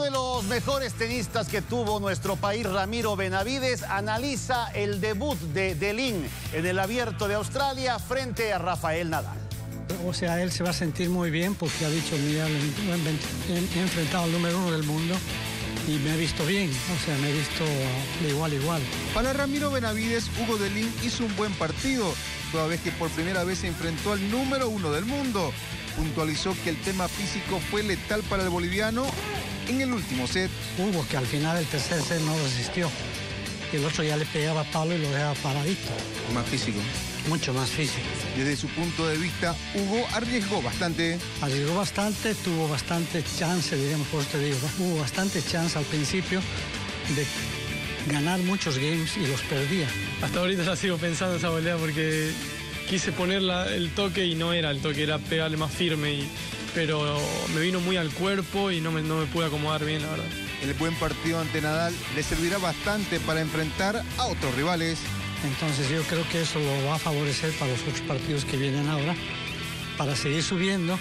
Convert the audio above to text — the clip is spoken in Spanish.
de los mejores tenistas que tuvo nuestro país, Ramiro Benavides, analiza el debut de Delin en el Abierto de Australia frente a Rafael Nadal. O sea, él se va a sentir muy bien porque ha dicho, mira, he enfrentado al número uno del mundo y me ha visto bien, o sea, me he visto de igual a igual. Para Ramiro Benavides, Hugo Delin hizo un buen partido, toda vez que por primera vez se enfrentó al número uno del mundo. Puntualizó que el tema físico fue letal para el boliviano en el último set. Hugo, que al final el tercer set no resistió. El otro ya le pegaba palo y lo dejaba paradito. Más físico. Mucho más físico. Desde su punto de vista, Hugo arriesgó bastante. Arriesgó bastante, tuvo bastante chance, diríamos, por te digo, hubo bastante chance al principio de ganar muchos games y los perdía. Hasta ahorita ya sigo pensando esa volea porque quise poner el toque y no era el toque, era pegarle más firme y pero me vino muy al cuerpo y no me, no me pude acomodar bien, la verdad. El buen partido ante Nadal le servirá bastante para enfrentar a otros rivales. Entonces yo creo que eso lo va a favorecer para los otros partidos que vienen ahora, para seguir subiendo